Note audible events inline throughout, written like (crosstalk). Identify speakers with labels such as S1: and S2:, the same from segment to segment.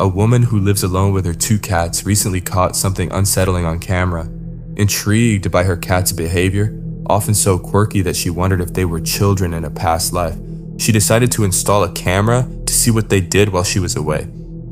S1: A woman who lives alone with her two cats recently caught something unsettling on camera. Intrigued by her cat's behavior, often so quirky that she wondered if they were children in a past life, she decided to install a camera to see what they did while she was away.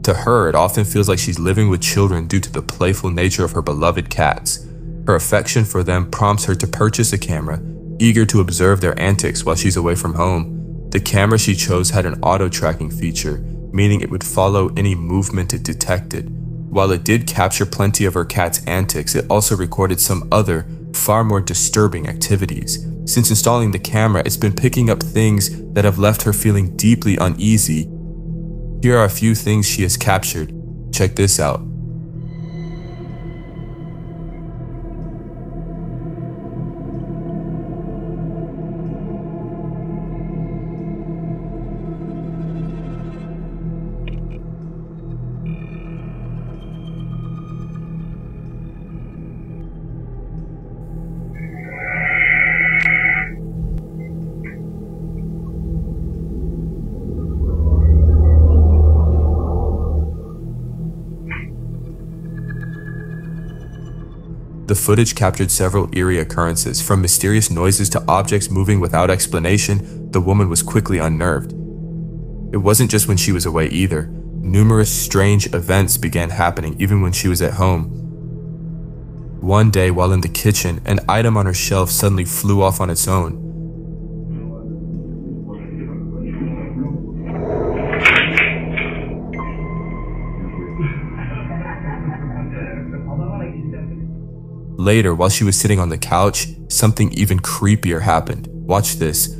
S1: To her, it often feels like she's living with children due to the playful nature of her beloved cats. Her affection for them prompts her to purchase a camera, eager to observe their antics while she's away from home. The camera she chose had an auto tracking feature, meaning it would follow any movement it detected. While it did capture plenty of her cat's antics, it also recorded some other, far more disturbing activities. Since installing the camera, it's been picking up things that have left her feeling deeply uneasy. Here are a few things she has captured. Check this out. The footage captured several eerie occurrences, from mysterious noises to objects moving without explanation. The woman was quickly unnerved. It wasn't just when she was away either. Numerous strange events began happening even when she was at home. One day, while in the kitchen, an item on her shelf suddenly flew off on its own. (laughs) Later, while she was sitting on the couch, something even creepier happened. Watch this.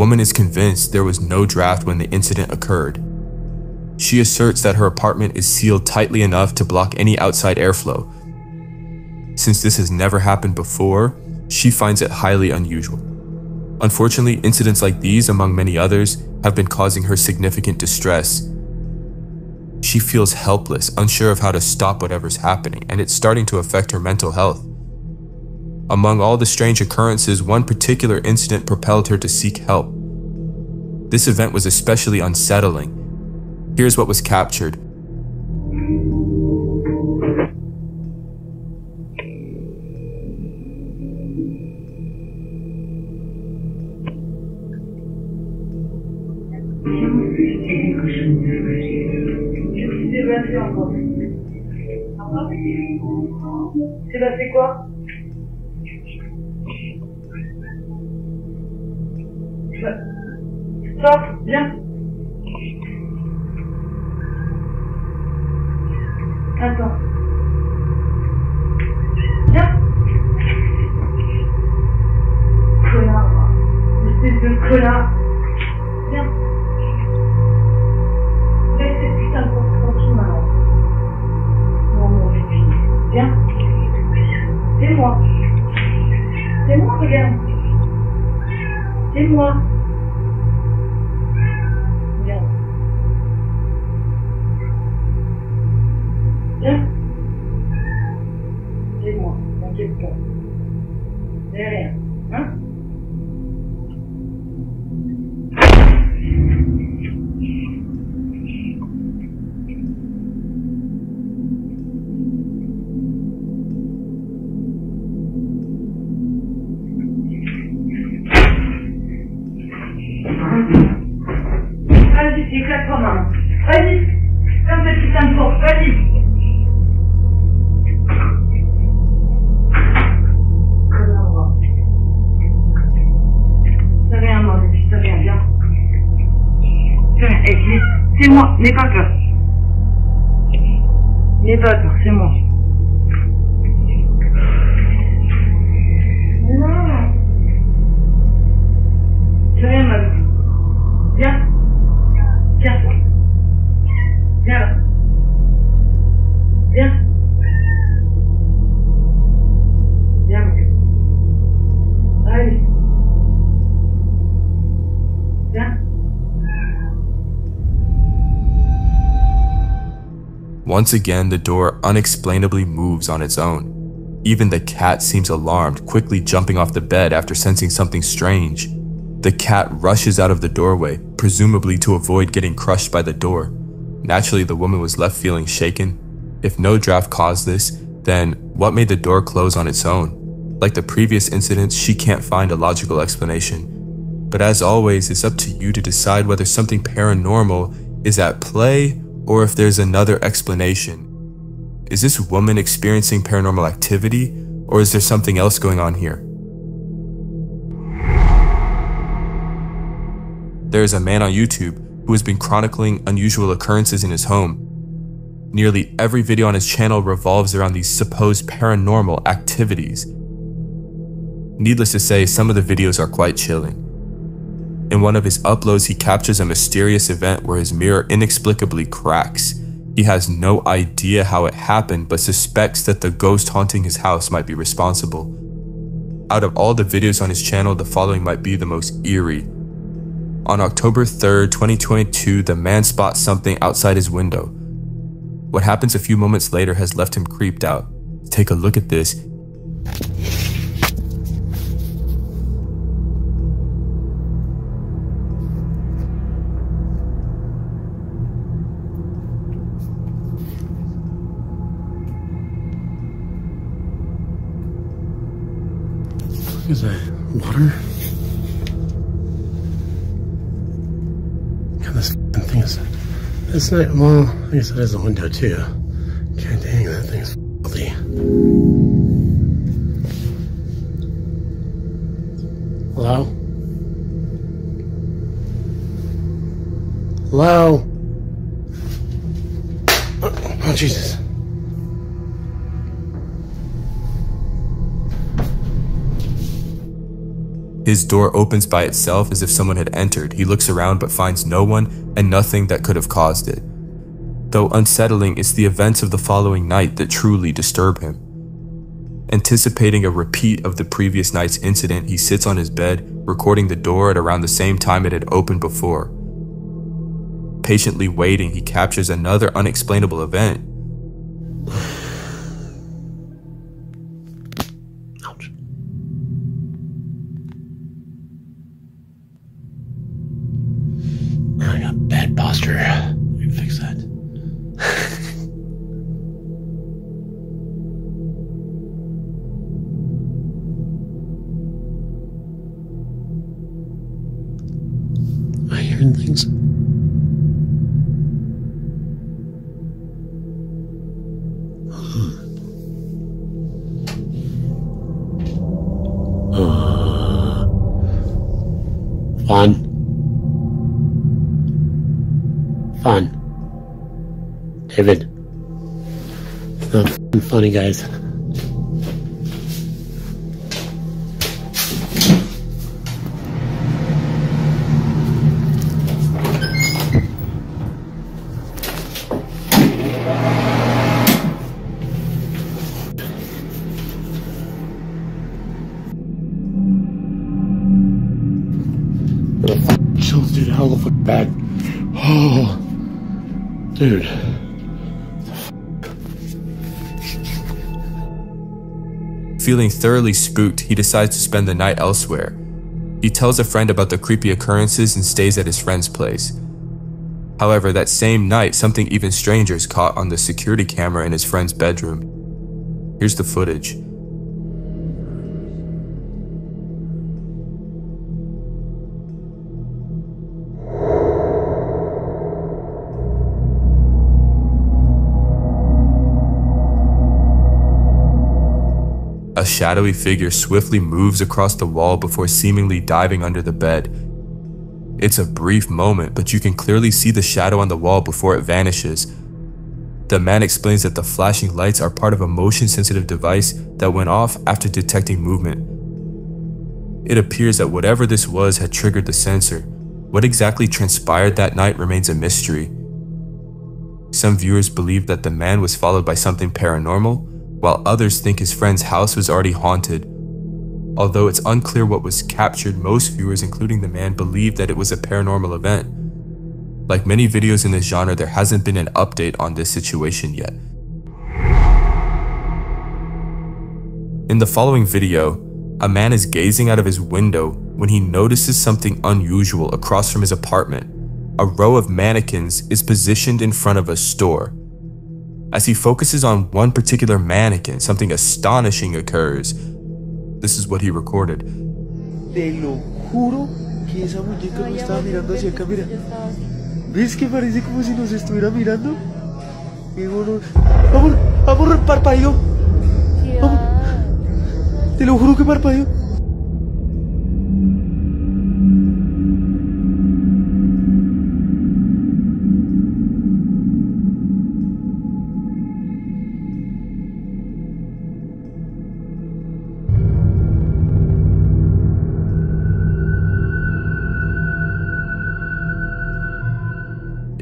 S1: Woman is convinced there was no draft when the incident occurred. She asserts that her apartment is sealed tightly enough to block any outside airflow. Since this has never happened before, she finds it highly unusual. Unfortunately, incidents like these, among many others, have been causing her significant distress. She feels helpless, unsure of how to stop whatever's happening, and it's starting to affect her mental health. Among all the strange occurrences, one particular incident propelled her to seek help. This event was especially unsettling. Here's what was captured.
S2: Quoi Stop, viens. Attends. Viens. Connard. Espèce de connard. Viens. Laisse cette putain de porte tranquille maintenant. Non, non, c'est fini. Viens. C'est moi. C'est moi, regarde. 可吗
S1: Once again, the door unexplainably moves on its own. Even the cat seems alarmed, quickly jumping off the bed after sensing something strange. The cat rushes out of the doorway, presumably to avoid getting crushed by the door. Naturally, the woman was left feeling shaken. If no draft caused this, then what made the door close on its own? Like the previous incidents, she can't find a logical explanation. But as always, it's up to you to decide whether something paranormal is at play or if there's another explanation. Is this woman experiencing paranormal activity, or is there something else going on here? There is a man on YouTube who has been chronicling unusual occurrences in his home. Nearly every video on his channel revolves around these supposed paranormal activities. Needless to say, some of the videos are quite chilling. In one of his uploads, he captures a mysterious event where his mirror inexplicably cracks. He has no idea how it happened, but suspects that the ghost haunting his house might be responsible. Out of all the videos on his channel, the following might be the most eerie. On October 3rd, 2022, the man spots something outside his window. What happens a few moments later has left him creeped out. Take a look at this.
S3: Is that water? God, this thing is. It's not. Well, I guess it is a window too. God dang, that thing's filthy. Hello? Hello?
S1: His door opens by itself as if someone had entered. He looks around but finds no one and nothing that could have caused it. Though unsettling, it's the events of the following night that truly disturb him. Anticipating a repeat of the previous night's incident, he sits on his bed, recording the door at around the same time it had opened before. Patiently waiting, he captures another unexplainable event.
S3: Posture. We can fix that. David. Not funny, guys.
S1: Feeling thoroughly spooked, he decides to spend the night elsewhere. He tells a friend about the creepy occurrences and stays at his friend's place. However, that same night, something even stranger is caught on the security camera in his friend's bedroom. Here's the footage. Shadowy figure swiftly moves across the wall before seemingly diving under the bed. It's a brief moment, but you can clearly see the shadow on the wall before it vanishes. The man explains that the flashing lights are part of a motion sensitive device that went off after detecting movement. It appears that whatever this was had triggered the sensor. What exactly transpired that night remains a mystery. Some viewers believe that the man was followed by something paranormal, while others think his friend's house was already haunted. Although it's unclear what was captured, most viewers, including the man, believe that it was a paranormal event. Like many videos in this genre, there hasn't been an update on this situation yet. In the following video, a man is gazing out of his window when he notices something unusual across from his apartment. A row of mannequins is positioned in front of a store. As he focuses on one particular mannequin, something astonishing occurs. This is what he recorded.
S4: Te lo juro que esa muñeca no estaba mirando hacia acá, mira. ¿Ves que parece como si nos estuviera mirando? Qué bueno. Amor, amor, parpadeó. Amor, te lo juro que parpadeó.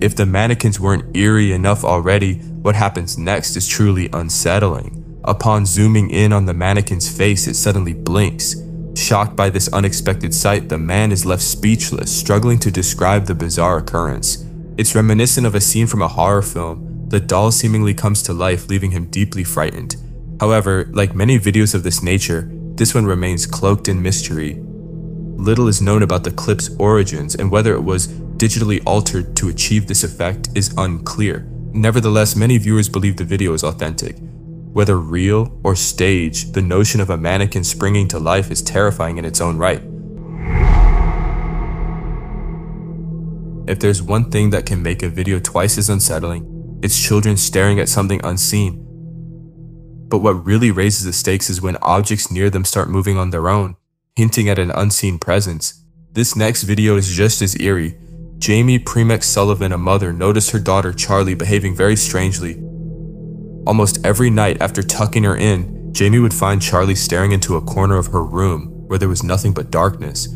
S1: If the mannequins weren't eerie enough already, what happens next is truly unsettling. Upon zooming in on the mannequin's face, it suddenly blinks. Shocked by this unexpected sight, the man is left speechless, struggling to describe the bizarre occurrence. It's reminiscent of a scene from a horror film. The doll seemingly comes to life, leaving him deeply frightened. However, like many videos of this nature, this one remains cloaked in mystery. Little is known about the clip's origins and whether it was digitally altered to achieve this effect is unclear. Nevertheless, many viewers believe the video is authentic. Whether real or staged, the notion of a mannequin springing to life is terrifying in its own right. If there's one thing that can make a video twice as unsettling, it's children staring at something unseen. But what really raises the stakes is when objects near them start moving on their own, hinting at an unseen presence. This next video is just as eerie, Jamie Premex Sullivan, a mother, noticed her daughter Charlie behaving very strangely. Almost every night after tucking her in, Jamie would find Charlie staring into a corner of her room where there was nothing but darkness.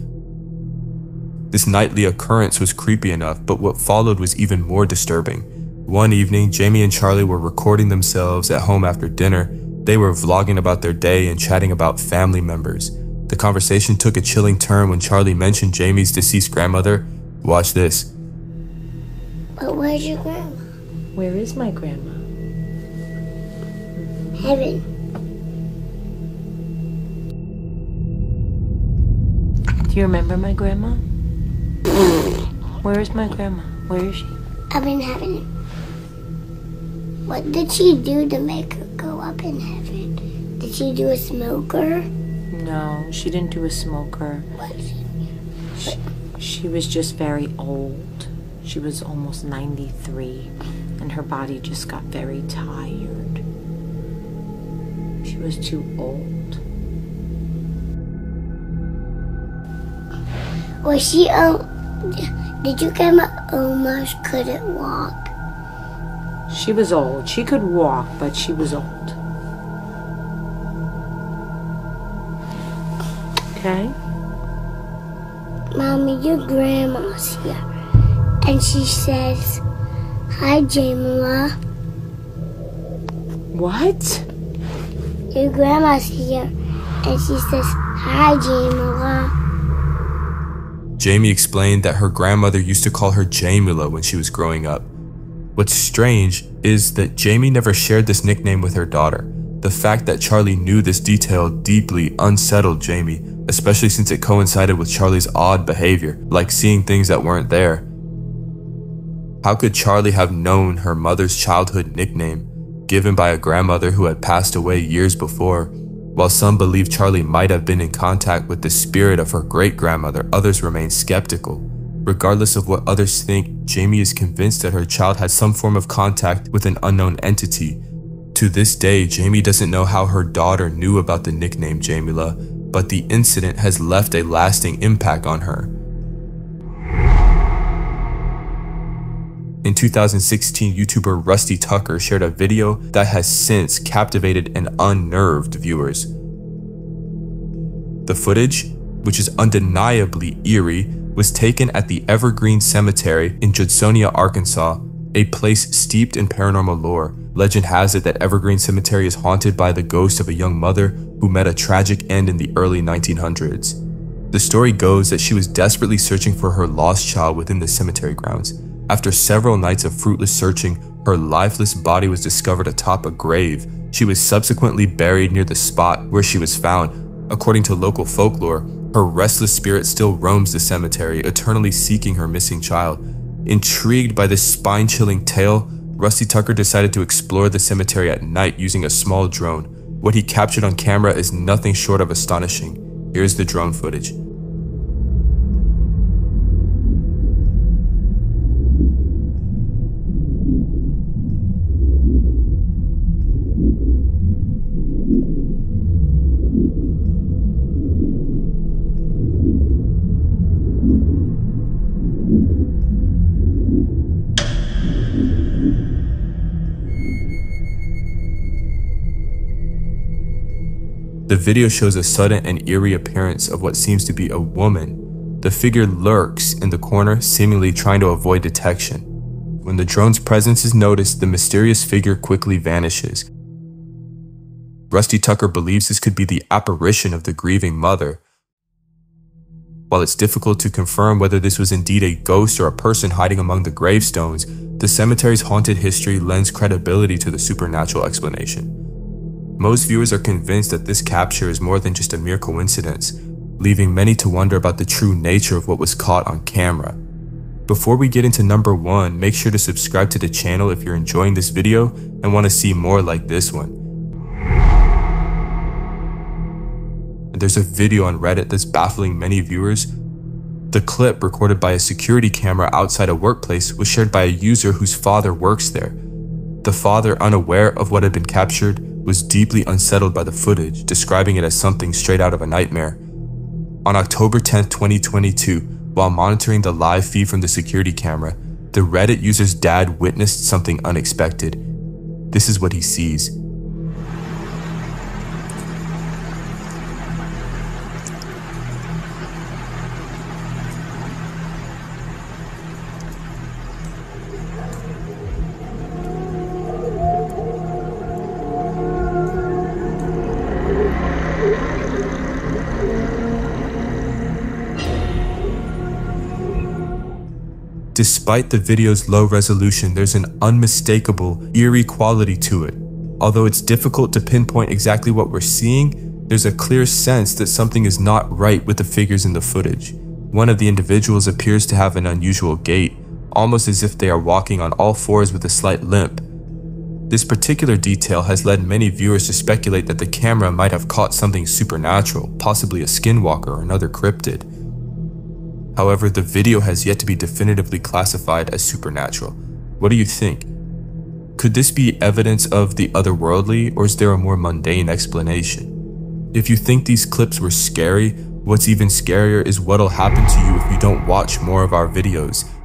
S1: This nightly occurrence was creepy enough, but what followed was even more disturbing. One evening, Jamie and Charlie were recording themselves at home after dinner. They were vlogging about their day and chatting about family members. The conversation took a chilling turn when Charlie mentioned Jamie's deceased grandmother Watch this.
S5: But where's your grandma?
S6: Where is my grandma?
S5: Heaven.
S6: Do you remember my grandma? Where is my grandma? Where is she?
S5: Up in heaven. What did she do to make her go up in heaven? Did she do a smoker?
S6: No, she didn't do a smoker.
S5: What?
S6: She, she was just very old. She was almost 93, and her body just got very tired. She was too old.
S5: Was she, um, did you get my almost couldn't walk?
S6: She was old. She could walk, but she was old. Okay?
S5: Mommy, your grandma's here. And she says, Hi, Jamila.
S6: What?
S5: Your grandma's here. And she says, Hi, Jamila.
S1: Jamie explained that her grandmother used to call her Jamila when she was growing up. What's strange is that Jamie never shared this nickname with her daughter. The fact that Charlie knew this detail deeply unsettled Jamie, especially since it coincided with Charlie's odd behavior, like seeing things that weren't there. How could Charlie have known her mother's childhood nickname, given by a grandmother who had passed away years before? While some believe Charlie might have been in contact with the spirit of her great grandmother, others remain skeptical. Regardless of what others think, Jamie is convinced that her child had some form of contact with an unknown entity. To this day, Jamie doesn't know how her daughter knew about the nickname Jamila, but the incident has left a lasting impact on her. In 2016, YouTuber Rusty Tucker shared a video that has since captivated and unnerved viewers. The footage, which is undeniably eerie, was taken at the Evergreen Cemetery in Judsonia, Arkansas, a place steeped in paranormal lore. Legend has it that Evergreen Cemetery is haunted by the ghost of a young mother who met a tragic end in the early 1900s. The story goes that she was desperately searching for her lost child within the cemetery grounds. After several nights of fruitless searching, her lifeless body was discovered atop a grave. She was subsequently buried near the spot where she was found. According to local folklore, her restless spirit still roams the cemetery, eternally seeking her missing child. Intrigued by this spine chilling tale, Rusty Tucker decided to explore the cemetery at night using a small drone. What he captured on camera is nothing short of astonishing. Here's the drone footage. The video shows a sudden and eerie appearance of what seems to be a woman. The figure lurks in the corner, seemingly trying to avoid detection. When the drone's presence is noticed, the mysterious figure quickly vanishes. Rusty Tucker believes this could be the apparition of the grieving mother. While it's difficult to confirm whether this was indeed a ghost or a person hiding among the gravestones, the cemetery's haunted history lends credibility to the supernatural explanation. Most viewers are convinced that this capture is more than just a mere coincidence, leaving many to wonder about the true nature of what was caught on camera. Before we get into number 1, make sure to subscribe to the channel if you're enjoying this video and want to see more like this one. There's a video on Reddit that's baffling many viewers. The clip, recorded by a security camera outside a workplace, was shared by a user whose father works there. The father, unaware of what had been captured, was deeply unsettled by the footage, describing it as something straight out of a nightmare. On October 10, 2022, while monitoring the live feed from the security camera, the Reddit user's dad witnessed something unexpected. This is what he sees. Despite the video's low resolution, there's an unmistakable, eerie quality to it. Although it's difficult to pinpoint exactly what we're seeing, there's a clear sense that something is not right with the figures in the footage. One of the individuals appears to have an unusual gait, almost as if they are walking on all fours with a slight limp. This particular detail has led many viewers to speculate that the camera might have caught something supernatural, possibly a skinwalker or another cryptid. However, the video has yet to be definitively classified as supernatural. What do you think? Could this be evidence of the otherworldly, or is there a more mundane explanation? If you think these clips were scary, what's even scarier is what'll happen to you if you don't watch more of our videos.